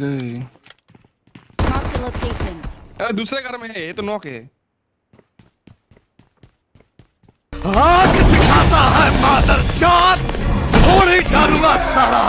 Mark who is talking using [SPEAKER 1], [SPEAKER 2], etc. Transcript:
[SPEAKER 1] गए अरे दूसरे घर में है ये तो नॉक है।
[SPEAKER 2] आग दिखाता है मादर जात थोड़ी डालूँगा साला।